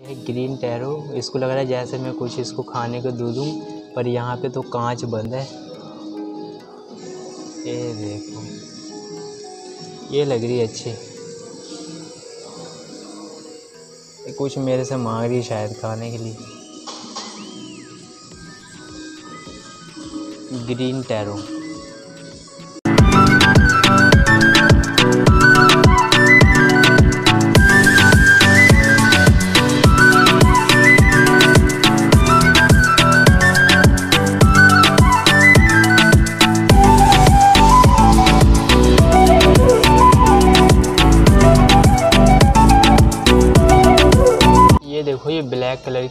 ये green taro. इसको लग रहा है जैसे मैं कुछ इसको खाने को दे दूँ, पर यहाँ पे तो कांच बंद है। ये देखो। ये लग रही है अच्छी। कुछ मेरे से मांग रही है शायद खाने के लिए। Green taro.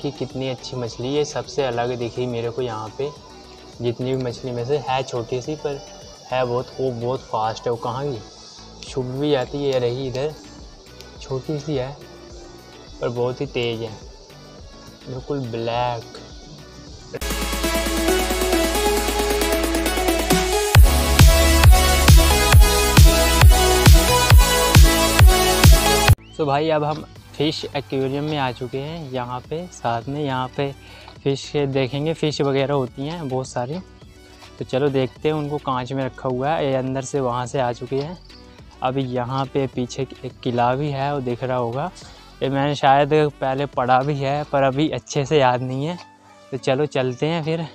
की कितनी अच्छी मछली है सबसे अलग दिखी मेरे को यहाँ पे। जितनी भी मछली में से है छोटी सी, पर है बहुत वो बहुत फास्ट है, वो कहाँ की? छुप भी जाती है रही इधर। छोटी सी है, पर बहुत ही तेज़ है। बिल्कुल ब्लैक तो भाई, अब हम फ़िश एक्वेरियम में आ चुके हैं, यहाँ पे, साथ में यहाँ पे फ़िश देखेंगे, फ़िश वगैरह होती हैं बहुत सारी। तो चलो देखते हैं, उनको कांच में रखा हुआ है, ये अंदर से वहाँ से आ चुके हैं। अब यहाँ पे पीछे एक किला भी है, वो दिख रहा होगा। ये मैंने शायद पहले पढ़ा भी है, पर अभी अच्छे से याद नहीं है। तो चलो चलते हैं फिर।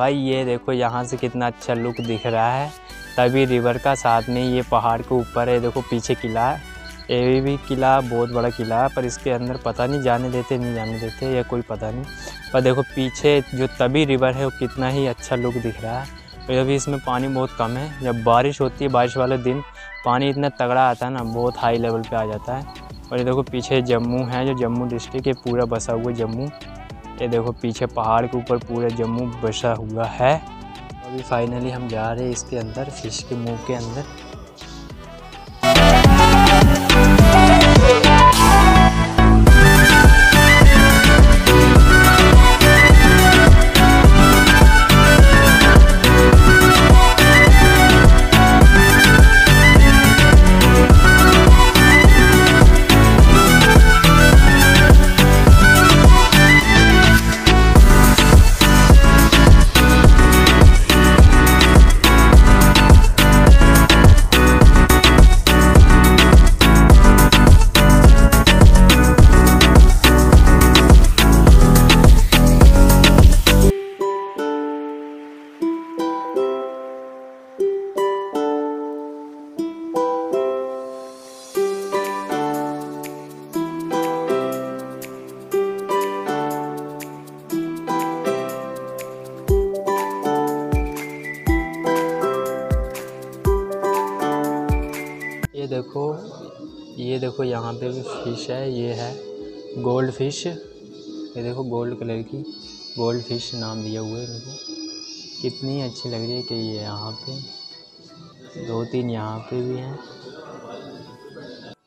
भाई, ये देखो यहाँ से कितना अच्छा लुक दिख रहा है। तभी रिवर का साथ में ये पहाड़ के ऊपर है, देखो पीछे किला है। ये भी किला, बहुत बड़ा किला है, पर इसके अंदर पता नहीं जाने देते, नहीं जाने देते, या कोई पता नहीं। पर देखो पीछे जो तभी रिवर है, वो कितना ही अच्छा लुक दिख रहा है। और अभी इसमें पानी बहुत कम है, जब बारिश होती है, बारिश वाले दिन, पानी इतना तगड़ा आता है ना, बहुत हाई लेवल पे आ जाता है। और ये देखो पीछे जम्मू है, जो जम्मू डिस्ट्रिक्ट है, पूरा बसा हुआ जम्मू। ये देखो पीछे पहाड़ के ऊपर पूरा जम्मू बसा हुआ है। अभी फाइनली हम जा रहे हैं इसके अंदर फ़िश के मुँह के अंदर। ये देखो ये देखो यहाँ पे भी फ़िश है, ये है गोल्ड फ़िश ये देखो गोल्ड कलर की गोल्ड फ़िश नाम दिया हुआ है इनको कितनी अच्छी लग रही है कि ये यहाँ पे दो तीन यहाँ पे भी हैं।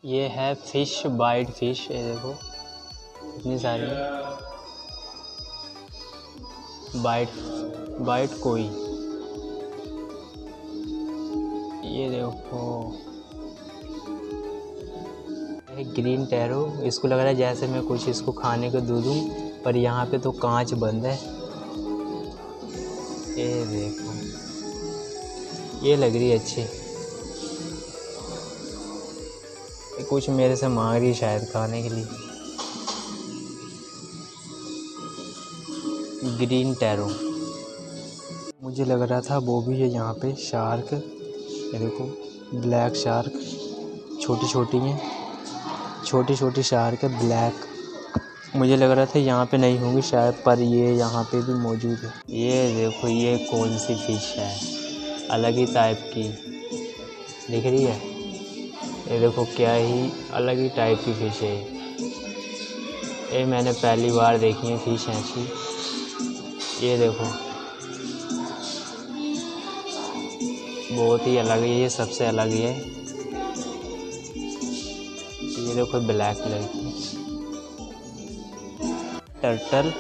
ये है फ़िश बाइट फ़िश ये देखो। कितनी सारी बाइट बाइट कोई। ये देखो। Green taro. इसको लग रहा है जैसे मैं कुछ इसको खाने को दे दूँ, पर यहाँ पे तो कांच बंद है। ये देखो। ये लग रही है अच्छी। कुछ मेरे से मांग रही शायद खाने के लिए। Green taro. मुझे लग रहा था वो भी है यहाँ पे शार्क। ये देखो, ब्लैक शार्क। छोटी छोटी हैं। छोटी छोटी शहर के ब्लैक। मुझे लग रहा था यहाँ पे नहीं होंगी शायद, पर ये यहाँ पे भी मौजूद है। ये देखो, ये कौन सी फ़िश है? अलग ही टाइप की। दिख रही है? ये देखो, क्या ही अलग ही टाइप की फ़िश है ये। मैंने पहली बार देखी है फ़िश ऐसी। ये देखो। बहुत ही अलग है, ये सबसे अलग है। ये देखो ब्लैक कलर की। टर्टल,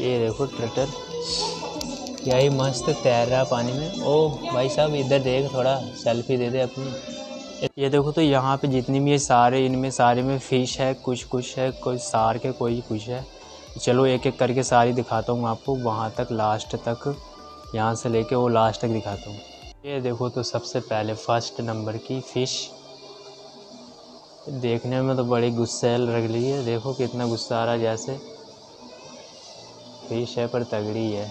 ये देखो टर्टल। क्या ही मस्त तैर रहा पानी में। ओ भाई साहब, इधर देख, थोड़ा सेल्फी दे दे अपनी। ये देखो तो यहाँ पे जितनी भी ये सारे, इनमें सारे में फ़िश है कुछ कुछ है, कोई सार के, कोई कुछ है। चलो एक एक करके सारी दिखाता हूँ आपको, वहाँ तक लास्ट तक, यहाँ से लेके वो लास्ट तक दिखाता हूँ। ये देखो तो सबसे पहले फ़र्स्ट नंबर की फ़िश देखने में तो बड़ी गुस्सेल लग रही है। देखो कितना गुस्सा आ रहा जैसे फ़िश है पर तगड़ी है।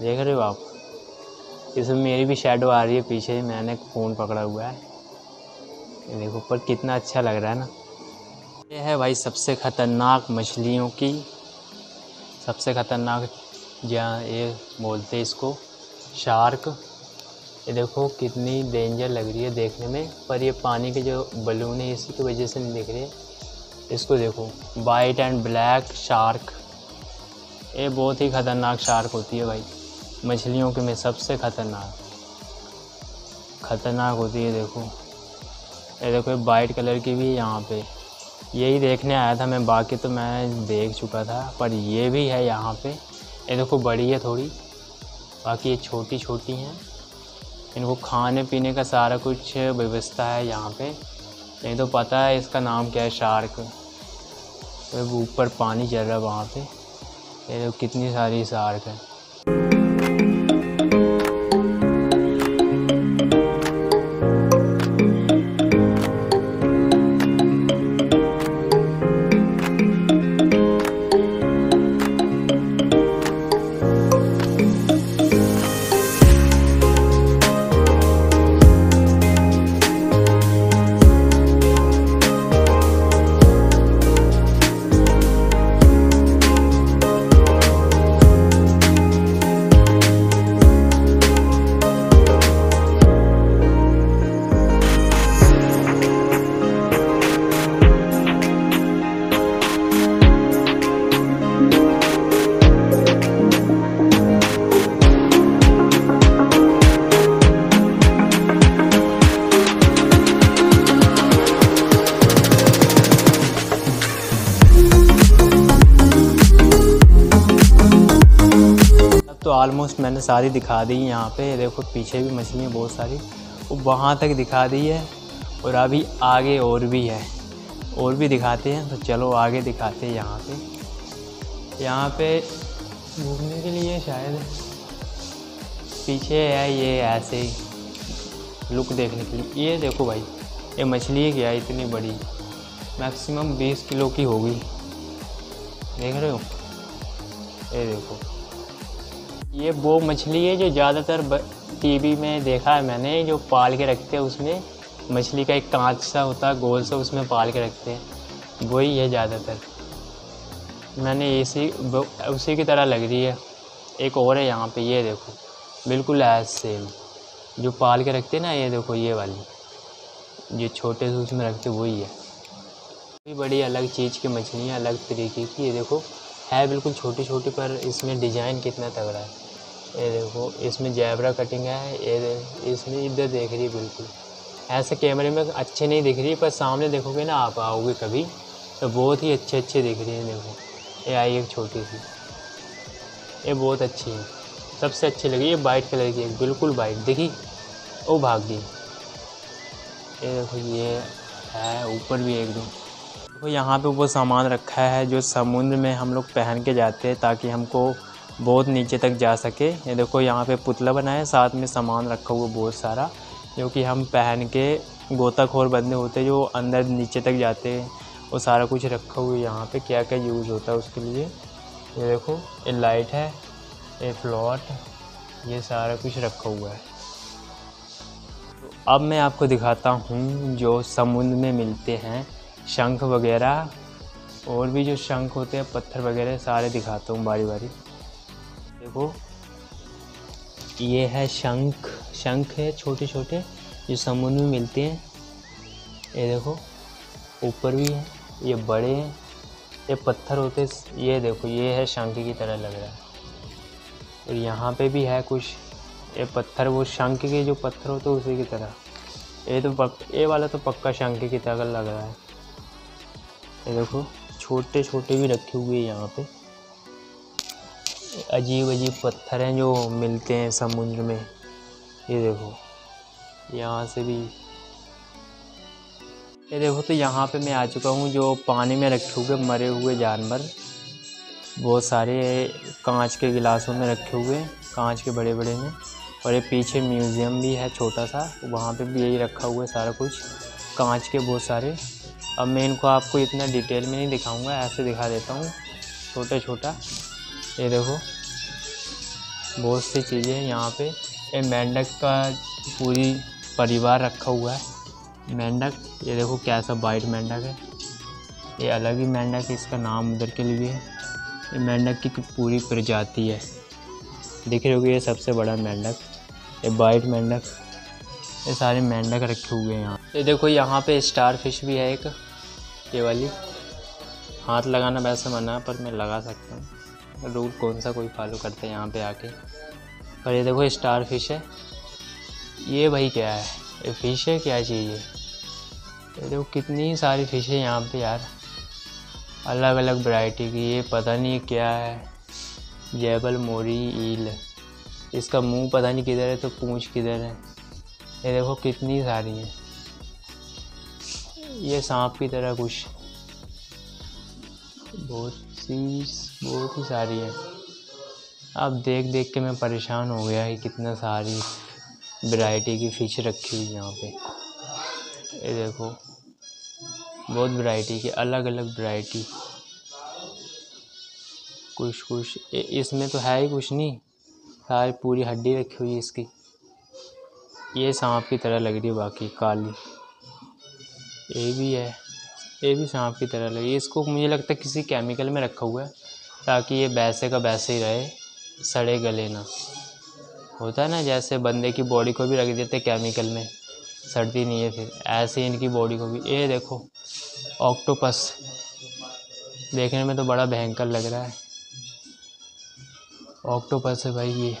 देख रहे हो आप? इसमें मेरी भी शेडो आ रही है पीछे। मैंने फ़ोन पकड़ा हुआ है। देखो, पर कितना अच्छा लग रहा है ना। ये है भाई सबसे ख़तरनाक मछलियों की, सबसे ख़तरनाक जहाँ ये बोलते इसको शार्क ये देखो कितनी डेंजर लग रही है देखने में। पर ये पानी के जो बलून है, इसी की वजह से नहीं दिख रही है। इसको देखो वाइट एंड ब्लैक शार्क ये बहुत ही ख़तरनाक शार्क होती है भाई। मछलियों के में सबसे ख़तरनाक। ख़तरनाक होती है देखो। ये देखो वाइट कलर की भी यहाँ पे। यही देखने आया था मैं, बाकी तो मैं देख चुका था, पर ये भी है यहाँ पे। ये देखो, बड़ी है थोड़ी। बाकी ये छोटी छोटी हैं। इनको खाने पीने का सारा कुछ व्यवस्था है यहाँ पे। नहीं तो पता है इसका नाम क्या है, शार्क। तो ऊपर पानी चल रहा है वहाँ पे। ये कितनी सारी शार्क है। मैंने सारी दिखा दी यहाँ पे। देखो, पीछे भी मछलियाँ बहुत सारी। वो वहाँ तक दिखा दी है और अभी आगे और भी है। और भी दिखाते हैं तो चलो आगे दिखाते हैं यहाँ पे। यहाँ पे घूमने के लिए शायद पीछे है ये ऐसे लुक देखने के लिए। ये देखो भाई, ये मछली क्या? इतनी बड़ी। मैक्सिमम 20 किलो की होगी। देख रहे हो? ये देखो। ये वो मछली है जो ज़्यादातर टीवी में देखा है मैंने, जो पाल के रखते हैं उसमें। मछली का एक कांच सा होता है, गोल सा, उसमें पाल के रखते हैं। वही है ज़्यादातर। मैंने इसी उसी की तरह लग रही है। एक और है यहाँ पे, ये देखो। बिल्कुल ऐसे सेम जो पाल के रखते हैं ना, ये देखो, ये वाली। जो छोटे से उसमें रखते वही है। भी बड़ी अलग चीज़ की मछलियाँ अलग तरीके की। ये देखो, है बिल्कुल छोटी छोटी पर इसमें डिज़ाइन कितना तगड़ा है। ये देखो, इसमें जैबरा कटिंग है, ये इसमें इधर देख रही है बिल्कुल। ऐसे कैमरे में अच्छे नहीं दिख रही, पर सामने देखोगे ना आप आओगे कभी तो बहुत ही अच्छे अच्छे दिख रही है, देखो। ये आई एक छोटी सी। ये बहुत अच्छी है। सबसे अच्छी लगी, ये वाइट कलर की बिल्कुल वाइट। देखी? वो भाग गई ये देखो, ये है ऊपर भी एक दो। देखो, यहाँ पे वो सामान रखा है जो समुद्र में हम लोग पहन के जाते हैं, ताकि हमको बहुत नीचे तक जा सके। ये देखो, यहाँ पे पुतला बना है, साथ में सामान रखा हुआ बहुत सारा, जो कि हम पहन के गोताखोर बंदे होते जो अंदर नीचे तक जाते हैं। वो सारा कुछ रखा हुआ है यहाँ पे क्या क्या यूज़ होता है उसके लिए। ये देखो, ये लाइट है, ये फ्लॉट ये सारा कुछ रखा हुआ है। अब मैं आपको दिखाता हूँ जो समुद्र में मिलते हैं। शंख वगैरह, और भी जो शंख होते हैं, पत्थर वगैरह, सारे दिखाता हूँ बारी बारी देखो। ये है शंख शंख है छोटे छोटे जो समुद्र में मिलते हैं। ये देखो, ऊपर भी है, ये बड़े हैं, ये पत्थर होते ये देखो, ये है शंख की तरह लग रहा है। और यहाँ पे भी है कुछ, ये पत्थर, वो शंख के जो पत्थर होते उसी की तरह। ये तो पक, ये वाला तो पक्का शंख की तरह लग रहा है। ये देखो छोटे छोटे भी रखे हुए हैं यहाँ पे। अजीब अजीब पत्थर हैं जो मिलते हैं समुद्र में। ये देखो, यहाँ से भी। ये देखो तो यहाँ पे मैं आ चुका हूँ जो पानी में रखे हुए, मरे हुए जानवर। बहुत सारे कांच के गिलासों में रखे हुए, कांच के बड़े बड़े में। और ये पीछे म्यूज़ियम भी है छोटा सा वहाँ पे भी यही रखा हुआ है सारा कुछ। कांच के बहुत सारे। अब मैं इनको आपको इतना डिटेल में नहीं दिखाऊँगा, ऐसे दिखा देता हूँ छोटा छोटा ये देखो, बहुत सी चीज़ें हैं यहाँ पे। ये मेंढक का पूरी परिवार रखा हुआ है। मेंढक, ये देखो कैसा वाइट मेंढक है। ये अलग ही मेंढक है, इसका नाम उधर के लिए है। ये मेंढक की पूरी प्रजाति है। दिख रहे होगी ये सबसे बड़ा मेंढक, ये वाइट मेंढक, ये सारे मेंढक रखे हुए हैं यहाँ। ये देखो, यहाँ पे स्टार फ़िश भी है एक, ये वाली। हाथ लगाना वैसे मना है, पर मैं लगा सकता हूँ। रूल कौन सा कोई फॉलो करते हैं यहाँ पे आके? और ये देखो स्टार फ़िश है। ये भाई क्या है? ये फ़िश है क्या चीज़ है ये देखो, कितनी सारी फ़िश है यहाँ पे यार। अलग अलग वैरायटी की। ये पता नहीं क्या है। जैबल मोरी, ईल। इसका मुँह पता नहीं किधर है तो पूंछ किधर है। ये देखो, कितनी सारी है। ये सांप की तरह कुछ। बहुत सी बहुत ही सारी है। अब देख देख के मैं परेशान हो गया कि कितना सारी वैरायटी की फ़िश रखी हुई यहाँ पे। ये देखो, बहुत वैरायटी की अलग अलग वैरायटी कुछ कुछ इसमें तो है ही कुछ नहीं। सारी पूरी हड्डी रखी हुई है इसकी। ये सांप की तरह लग रही है बाकी, काली। ये भी है, ये भी सांप की तरह लगी इसको मुझे लगता है किसी केमिकल में रखा हुआ है। ताकि ये वैसे का वैसे ही रहे, सड़े गले ना। होता है ना, जैसे बंदे की बॉडी को भी रख देते केमिकल में सड़ती नहीं है फिर, ऐसे ही इनकी बॉडी को भी। ये देखो ऑक्टोपस देखने में तो बड़ा भयंकर लग रहा है। ऑक्टोपस है भाई ये।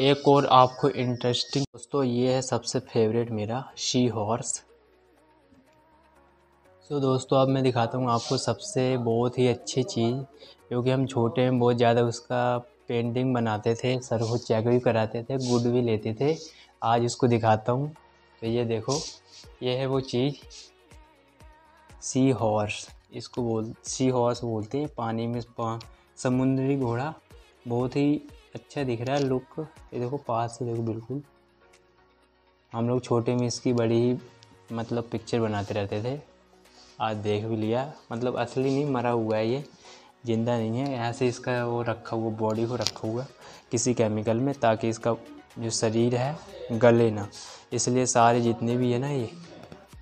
एक और आपको इंटरेस्टिंग दोस्तों, ये है सबसे फेवरेट मेरा शी हॉर्स सो दोस्तों अब मैं दिखाता हूँ आपको सबसे बहुत ही अच्छी चीज़ क्योंकि हम छोटे में बहुत ज़्यादा उसका पेंटिंग बनाते थे सर को चेक भी कराते थे गुड भी लेते थे। आज इसको दिखाता हूँ। तो ये देखो ये है वो चीज़ सी हॉर्स इसको बोल सी हॉर्स बोलते हैं। पानी में पा, समुद्री घोड़ा बहुत ही अच्छा दिख रहा है लुक ये देखो पास से देखो बिल्कुल। हम लोग छोटे में इसकी बड़ी ही मतलब पिक्चर बनाते रहते थे। आज देख भी लिया। मतलब असली नहीं, मरा हुआ है ये। ज़िंदा नहीं है। ऐसे इसका वो रखा हुआ बॉडी को रखा हुआ किसी केमिकल में ताकि इसका जो शरीर है, गले ना। इसलिए सारे जितने भी है ना ये,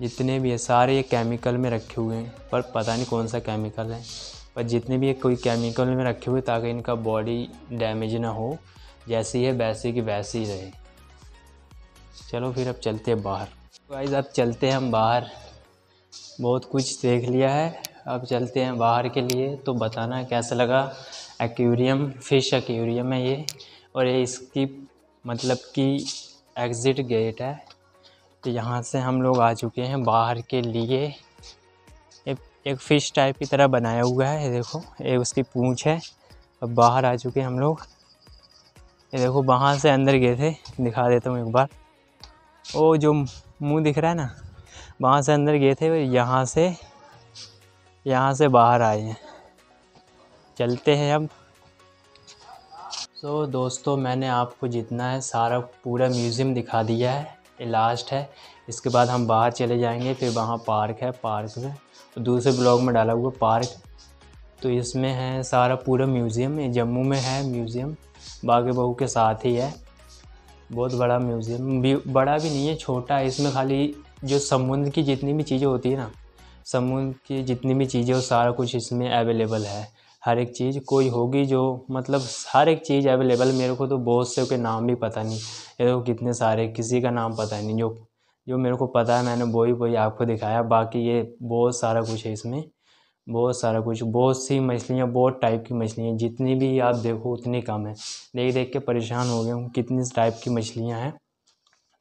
जितने भी है, सारे ये केमिकल में रखे हुए हैं। पर पता नहीं कौन सा केमिकल है। पर जितने भी ये कोई केमिकल में रखे हुए ताकि इनका बॉडी डैमेज ना हो, जैसी है वैसे की वैसे रहे। चलो फिर अब चलते हैं बाहर। वाइज अब चलते हैं हम बाहर। बहुत कुछ देख लिया है। अब चलते हैं बाहर के लिए। तो बताना कैसा लगा? एक्वेरियम, फ़िश एक्वेरियम है ये। और ये इसकी मतलब कि एग्ज़िट गेट है। तो यहाँ से हम लोग आ चुके हैं बाहर के लिए। एक एक फ़िश टाइप की तरह बनाया हुआ है। ये देखो, ये उसकी पूँछ है। अब बाहर आ चुके हैं हम लोग। ये देखो, वहाँ से अंदर गए थे। दिखा देता हूँ एक बार। वो जो मुँह दिख रहा है ना वहाँ से अंदर गए थे यहाँ से यहाँ से बाहर आए हैं। चलते हैं अब। तो दोस्तों, मैंने आपको जितना है, सारा पूरा म्यूज़ियम दिखा दिया है। ये लास्ट है। इसके बाद हम बाहर चले जाएँगे, फिर वहाँ पार्क है, पार्क में। तो दूसरे ब्लॉग में डाला हुआ पार्क। तो इसमें है सारा पूरा म्यूज़ियम। ये जम्मू में है म्यूज़ियम। बागे बहू के साथ ही है। बहुत बड़ा म्यूज़ियम। भी, बड़ा भी नहीं है, छोटा। है इसमें खाली जो समुद्र की जितनी भी चीज़ें होती है ना, समुद्र की जितनी भी चीज़ें वो सारा कुछ इसमें अवेलेबल है। हर एक चीज़ कोई होगी जो मतलब हर एक चीज़ अवेलेबल मेरे को तो बहुत से के नाम भी पता नहीं। ये कितने सारे, किसी का नाम पता नहीं। जो जो मेरे को पता है, मैंने वही वही आपको दिखाया। बाकी ये बहुत सारा कुछ है इसमें। बहुत सारा कुछ, बहुत सी मछलियाँ, बहुत टाइप की मछलियाँ। जितनी भी आप देखो, उतनी कम है। देख देख के परेशान हो गया हूँ, कितनी टाइप की मछलियाँ हैं।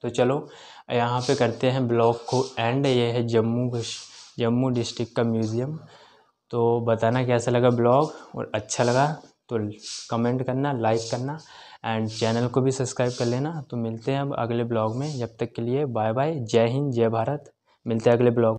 तो चलो, यहाँ पे करते हैं ब्लॉग को एंड। ये है जम्मू जम्मू डिस्ट्रिक्ट का म्यूज़ियम। तो बताना कैसा लगा ब्लॉग? और अच्छा लगा तो कमेंट करना, लाइक करना, एंड चैनल को भी सब्सक्राइब कर लेना। तो मिलते हैं अब अगले ब्लॉग में। जब तक के लिए बाय बाय। जय हिंद, जय भारत। मिलते हैं अगले ब्लॉग